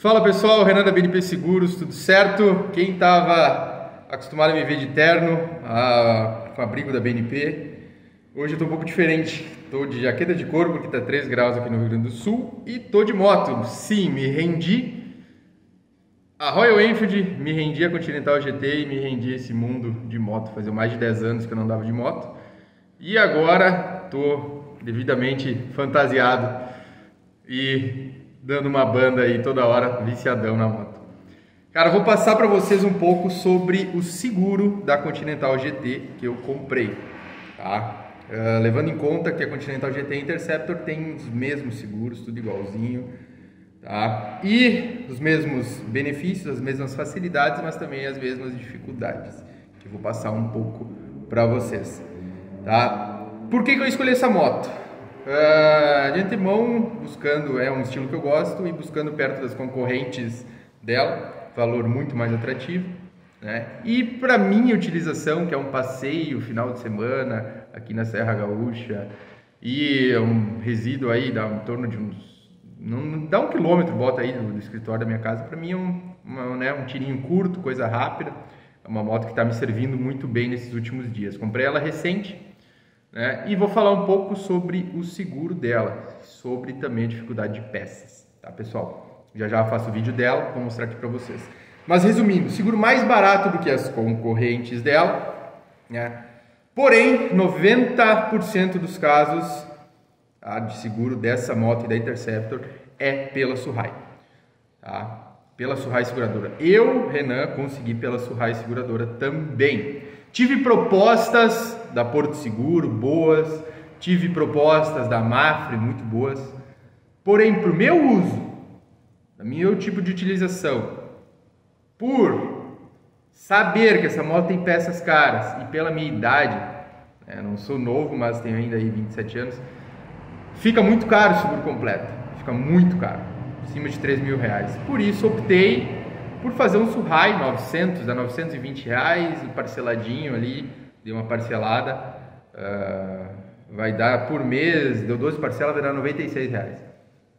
Fala pessoal, Renan da BNP Seguros, tudo certo? Quem estava acostumado a me ver de terno, a, com abrigo da BNP, hoje eu estou um pouco diferente. Estou de jaqueta de couro porque está 3 graus aqui no Rio Grande do Sul e estou de moto. Sim, me rendi a Royal Enfield, me rendi a Continental GT e me rendi a esse mundo de moto. Fazia mais de 10 anos que eu não andava de moto e agora estou devidamente fantasiado e dando uma banda aí toda hora, viciadão na moto. Cara, vou passar para vocês um pouco sobre o seguro da Continental GT que eu comprei, tá? Uh, levando em conta que a Continental GT Interceptor tem os mesmos seguros, tudo igualzinho, tá? E os mesmos benefícios, as mesmas facilidades, mas também as mesmas dificuldades, que eu vou passar um pouco para vocês, tá? Por que, que eu escolhi essa moto? Uh, de antemão, buscando, é um estilo que eu gosto e buscando perto das concorrentes dela, valor muito mais atrativo. Né? E para minha utilização, que é um passeio final de semana aqui na Serra Gaúcha, e um resíduo aí dá em torno de uns. Não, dá um quilômetro, bota aí do, do escritório da minha casa. Para mim é um, uma, né, um tirinho curto, coisa rápida. É uma moto que está me servindo muito bem nesses últimos dias. Comprei ela recente né? E vou falar um pouco sobre o seguro dela, sobre também a dificuldade de peças, tá pessoal? Já já faço o vídeo dela, vou mostrar aqui para vocês. Mas resumindo, seguro mais barato do que as concorrentes dela, né? Porém, 90% dos casos tá, de seguro dessa moto e da Interceptor é pela Surrai, tá? Pela Surrai Seguradora. Eu, Renan, consegui pela Surrai Seguradora também. Tive propostas da Porto Seguro boas, tive propostas da Mafre muito boas, porém, para o meu uso, para meu tipo de utilização, por saber que essa moto tem peças caras e pela minha idade, né, não sou novo, mas tenho ainda aí 27 anos, fica muito caro o seguro completo, fica muito caro, acima de 3 mil reais. Por isso optei por fazer um Surrai 900 a 920 reais, parceladinho ali, deu uma parcelada, uh, vai dar por mês, deu 12 parcelas, vai dar 96 reais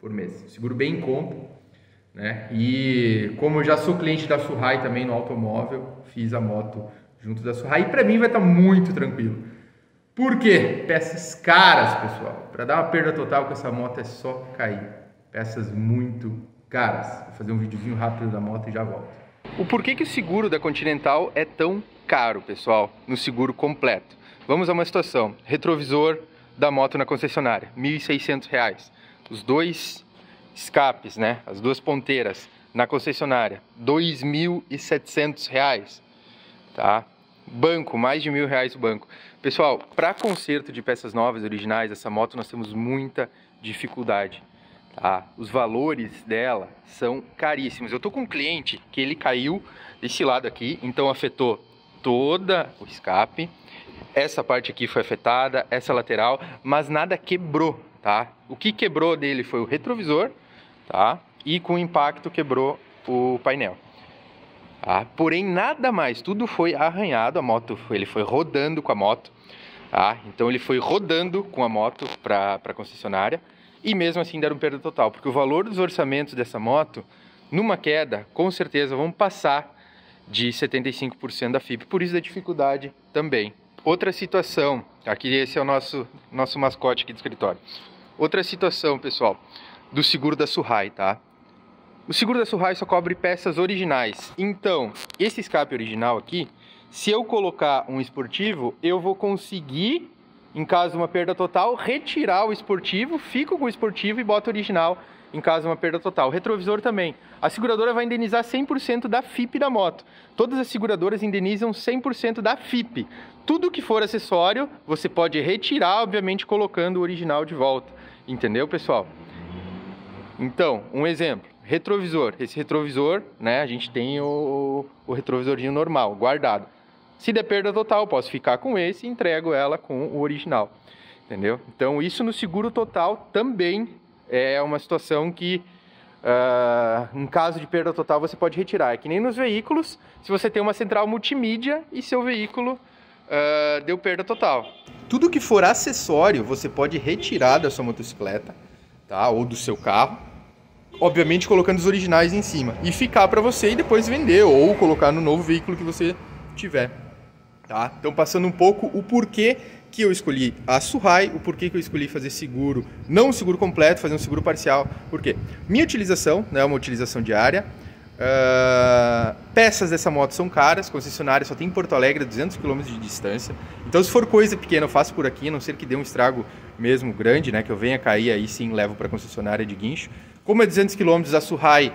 por mês. Seguro bem em conta, né? E como eu já sou cliente da Surrai também no automóvel, fiz a moto junto da Surrai e para mim vai estar tá muito tranquilo. Por quê? Peças caras, pessoal. Para dar uma perda total com essa moto é só cair. Peças muito caras. Vou fazer um videozinho rápido da moto e já volto. O porquê que o seguro da Continental é tão caro, pessoal, no seguro completo? Vamos a uma situação. Retrovisor da moto na concessionária, R$ 1.600. Os dois escapes, né, as duas ponteiras na concessionária, R$ 2.700. Tá? Banco, mais de mil reais o banco. Pessoal, para conserto de peças novas, originais, essa moto nós temos muita dificuldade. Tá? Os valores dela são caríssimos. Eu tô com um cliente que ele caiu desse lado aqui, então afetou toda o escape. Essa parte aqui foi afetada, essa lateral, mas nada quebrou, tá? O que quebrou dele foi o retrovisor, tá? E com o impacto quebrou o painel. Tá? Porém, nada mais, tudo foi arranhado, a moto, ele foi rodando com a moto, tá? Então ele foi rodando com a moto para a concessionária e mesmo assim deram perda total, porque o valor dos orçamentos dessa moto, numa queda, com certeza vão passar de 75% da FIP, por isso da dificuldade também. Outra situação, aqui esse é o nosso, nosso mascote aqui do escritório. Outra situação, pessoal, do seguro da Surrai, tá? O seguro da Surrai só cobre peças originais. Então, esse escape original aqui, se eu colocar um esportivo, eu vou conseguir em caso de uma perda total, retirar o esportivo, fico com o esportivo e bota original em caso de uma perda total. Retrovisor também. A seguradora vai indenizar 100% da FIP da moto. Todas as seguradoras indenizam 100% da FIP. Tudo que for acessório, você pode retirar, obviamente, colocando o original de volta. Entendeu, pessoal? Então, um exemplo. Retrovisor. Esse retrovisor, né, a gente tem o, o retrovisorzinho normal, guardado. Se der perda total, posso ficar com esse e entrego ela com o original. Entendeu? Então, isso no seguro total também é uma situação que, uh, em caso de perda total, você pode retirar. É que nem nos veículos, se você tem uma central multimídia e seu veículo uh, deu perda total. Tudo que for acessório, você pode retirar da sua motocicleta tá? ou do seu carro obviamente colocando os originais em cima e ficar para você e depois vender ou colocar no novo veículo que você tiver, tá? Então passando um pouco o porquê que eu escolhi a Suhai, o porquê que eu escolhi fazer seguro, não um seguro completo, fazer um seguro parcial, porque minha utilização, né, é uma utilização diária, uh, peças dessa moto são caras, concessionária só tem em Porto Alegre, 200 km de distância, então se for coisa pequena eu faço por aqui, a não ser que dê um estrago mesmo grande, né, que eu venha cair aí sim levo para concessionária de guincho. Como é 200 km, a Suhai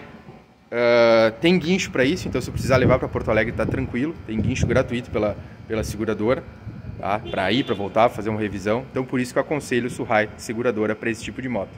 uh, tem guincho para isso, então se precisar levar para Porto Alegre está tranquilo, tem guincho gratuito pela, pela seguradora tá? para ir, para voltar, fazer uma revisão. Então, por isso que eu aconselho o Suhai seguradora para esse tipo de moto.